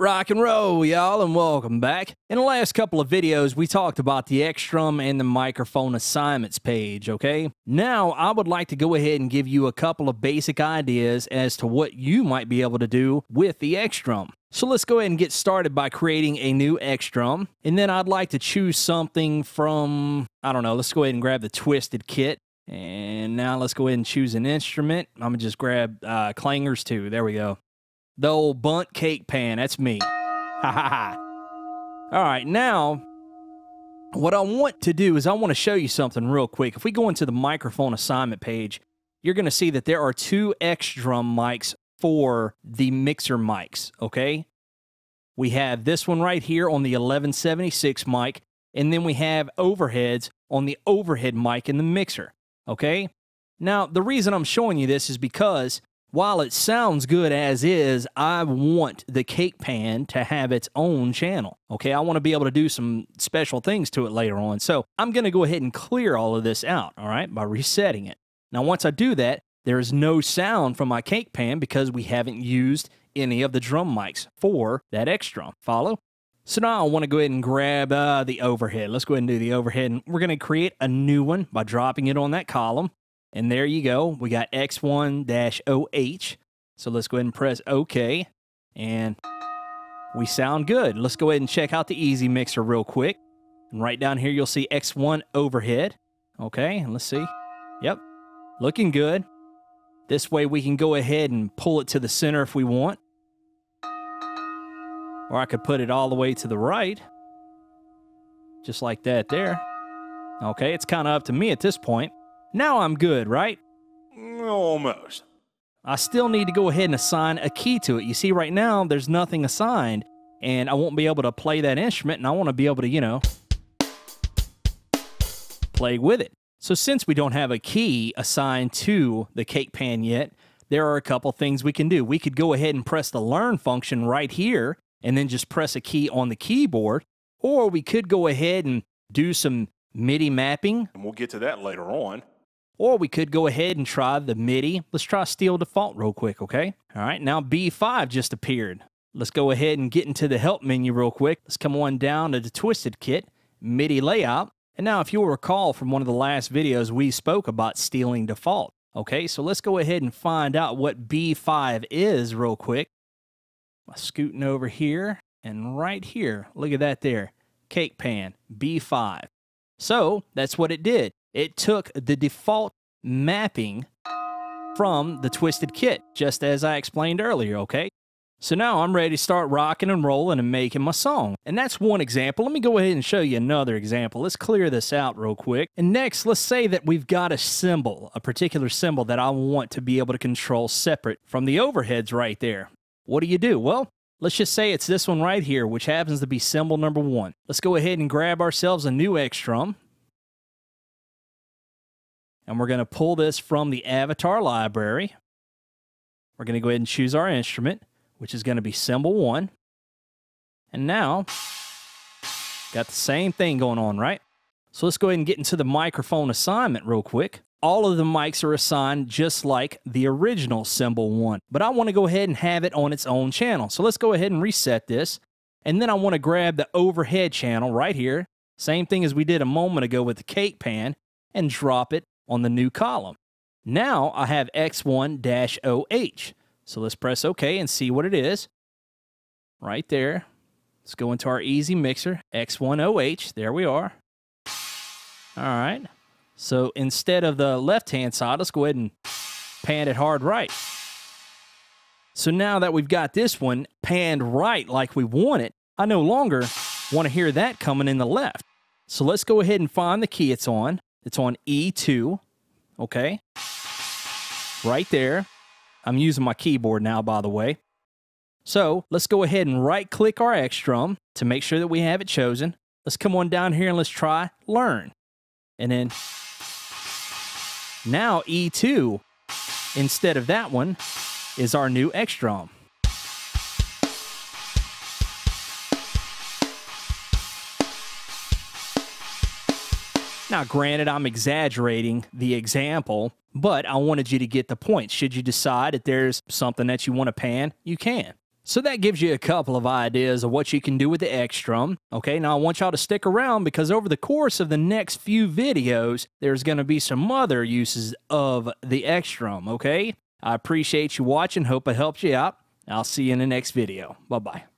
Rock and roll, y'all, and welcome back. In the last couple of videos, we talked about the X-Drum and the microphone assignments page, okay? Now, I would like to go ahead and give you a couple of basic ideas as to what you might be able to do with the X-Drum. So let's go ahead and get started by creating a new X-Drum. And then I'd like to choose something from, I don't know, let's go ahead and grab the Twisted Kit. And now let's go ahead and choose an instrument. I'm going to just grab uh, clangers too. There we go. The old Bundt cake pan. That's me. Ha ha ha. All right, now what I want to do is I want to show you something real quick. If we go into the microphone assignment page, you're going to see that there are two X-Drum mics for the mixer mics, okay? We have this one right here on the 1176 mic, and then we have overheads on the overhead mic in the mixer, okay? Now, the reason I'm showing you this is because while it sounds good as is, I want the cake pan to have its own channel. Okay, I want to be able to do some special things to it later on. So I'm going to go ahead and clear all of this out, all right, by resetting it. Now, once I do that, there is no sound from my cake pan because we haven't used any of the drum mics for that X-Drum. Follow? So now I want to go ahead and grab uh, the overhead. Let's go ahead and do the overhead. And we're going to create a new one by dropping it on that column. And there you go. We got X1-OH. So let's go ahead and press OK. And we sound good. Let's go ahead and check out the Easy Mixer real quick. And right down here, you'll see X1 overhead. Okay, and let's see. Yep, looking good. This way we can go ahead and pull it to the center if we want. Or I could put it all the way to the right. Just like that there. Okay, it's kind of up to me at this point. Now I'm good, right? Almost. I still need to go ahead and assign a key to it. You see, right now, there's nothing assigned, and I won't be able to play that instrument, and I want to be able to, you know, play with it. So, since we don't have a key assigned to the cake pan yet, there are a couple things we can do. We could go ahead and press the learn function right here, and then just press a key on the keyboard, or we could go ahead and do some MIDI mapping. And we'll get to that later on. Or we could go ahead and try the MIDI. Let's try steal default real quick, okay? All right, now B5 just appeared. Let's go ahead and get into the help menu real quick. Let's come on down to the Twisted Kit, MIDI layout. And now if you'll recall from one of the last videos, we spoke about stealing default. Okay, so let's go ahead and find out what B5 is real quick. Scooting over here and right here. Look at that there. Cake pan, B5. So that's what it did. It took the default mapping from the Twisted Kit, just as I explained earlier, okay? So now I'm ready to start rocking and rolling and making my song. And that's one example. Let me go ahead and show you another example. Let's clear this out real quick. And next, let's say that we've got a cymbal, a particular cymbal that I want to be able to control separate from the overheads right there. What do you do? Well, let's just say it's this one right here, which happens to be cymbal number one. Let's go ahead and grab ourselves a new X-Drum and we're going to pull this from the avatar library. We're going to go ahead and choose our instrument, which is going to be cymbal one. And now, got the same thing going on, right? So let's go ahead and get into the microphone assignment real quick. All of the mics are assigned just like the original cymbal one, but I want to go ahead and have it on its own channel. So let's go ahead and reset this. And then I want to grab the overhead channel right here, same thing as we did a moment ago with the cake pan, and drop it on the new column. Now I have X1-OH. So let's press OK and see what it is. Right there. Let's go into our easy mixer, X1OH. There we are. All right. So instead of the left-hand side, let's go ahead and pan it hard right. So now that we've got this one panned right like we want it, I no longer want to hear that coming in the left. So let's go ahead and find the key it's on. It's on E2, okay? Right there. I'm using my keyboard now, by the way. So let's go ahead and right click our X-Drum to make sure that we have it chosen. Let's come on down here and let's try Learn. And then now E2, instead of that one, is our new X-Drum. Now, granted, I'm exaggerating the example, but I wanted you to get the point. Should you decide that there's something that you want to pan, you can. So that gives you a couple of ideas of what you can do with the X-Drum. Okay, now I want y'all to stick around because over the course of the next few videos, there's going to be some other uses of the X-Drum, okay? I appreciate you watching. Hope it helped you out. I'll see you in the next video. Bye-bye.